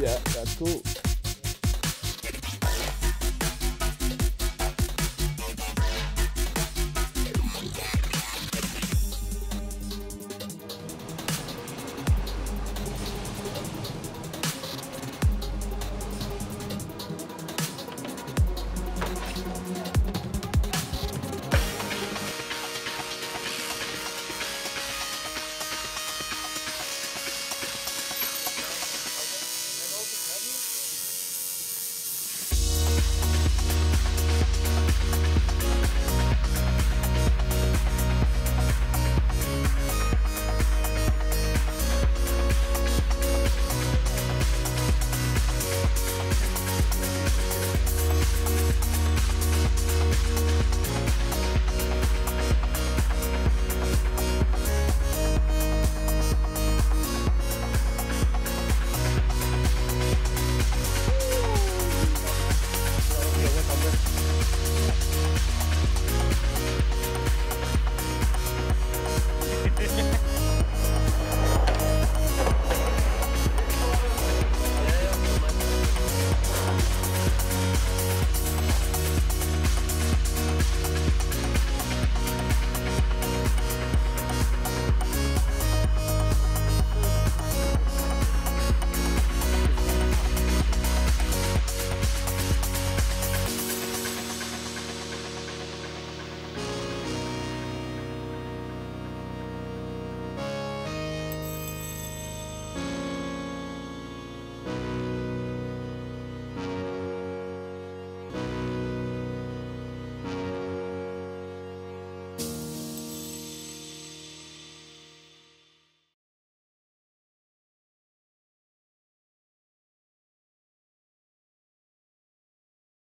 Yeah, that's cool.